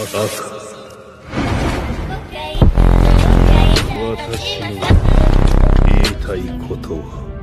私の言いたいことは。